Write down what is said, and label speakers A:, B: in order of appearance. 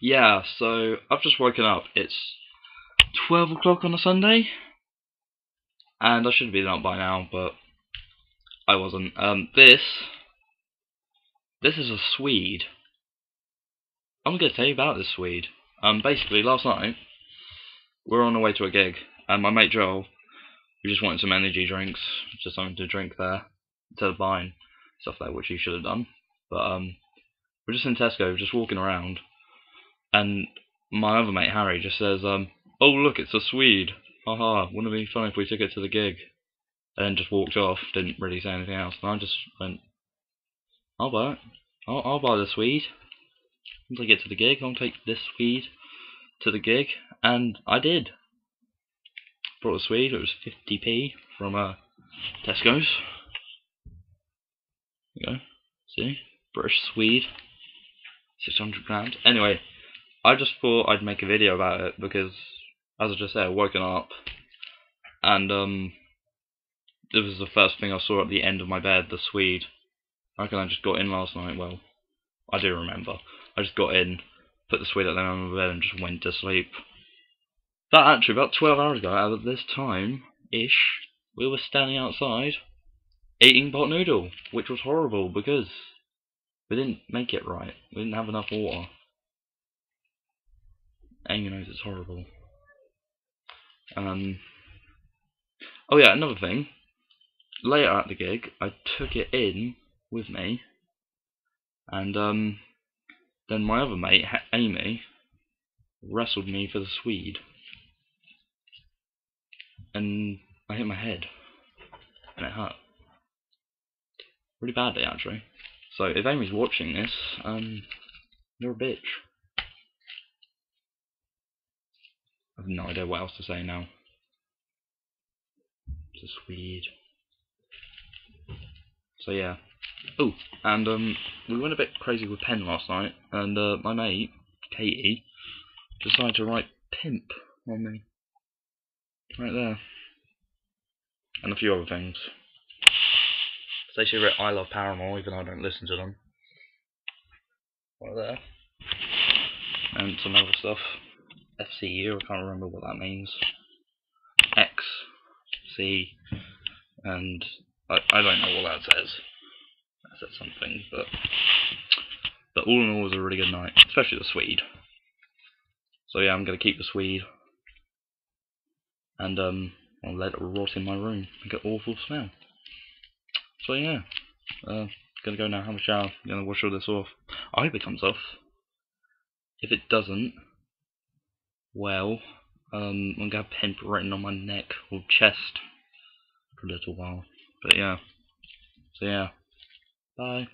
A: yeah, so I've just woken up. It's 12 o'clock on a Sunday. And I should have been up by now, but I wasn't. Um, this. This is a Swede. I'm going to tell you about this Swede. Um, basically, last night, we were on our way to a gig, and my mate Joel, we just wanted some energy drinks, just something to drink there, instead of buying stuff there, which he should have done. But, um, we're just in Tesco, just walking around, and my other mate Harry just says, um, "Oh look, it's a Swede. Haha, wouldn't it be fun if we took it to the gig?" And then just walked off. Didn't really say anything else. And I just went, "I'll buy it. I'll, I'll buy the Swede. Once I get to the gig, I'll take this Swede to the gig." And I did. Brought a Swede. It was 50p from uh, Tesco's. There you go. See, British Swede. 600 grams. Anyway, I just thought I'd make a video about it because, as I just said, I've woken up and um, this was the first thing I saw at the end of my bed, the Swede. I reckon I just got in last night. Well, I do remember. I just got in, put the Swede at the end of my bed, and just went to sleep. That actually, about 12 hours ago, at this time ish, we were standing outside eating pot noodle, which was horrible because we didn't make it right. We didn't have enough water. Amy knows it's horrible. Um. Oh yeah, another thing. Later at the gig, I took it in with me, and um, then my other mate, Amy, wrestled me for the Swede, and I hit my head, and it hurt. Really badly, actually. So if Amy's watching this, um, you're a bitch. I have no idea what else to say now. It's a. So yeah. Oh, and um, we went a bit crazy with pen last night, and uh, my mate Katie decided to write "pimp" on me, right there, and a few other things. Say she wrote "I love Paramore," even though I don't listen to them. Right there, and some other stuff. FCU, I can't remember what that means. X, C, and I, I don't know what that says. That something, but but all in all, it was a really good night, especially the Swede. So yeah, I'm gonna keep the Swede, and um, I'll let it rot in my room, make an awful smell. So yeah, uh, gonna go now, have a shower, gonna wash all this off. I hope it comes off. If it doesn't, well, um, I'm gonna have pen written on my neck or chest for a little while. But yeah, so yeah, bye.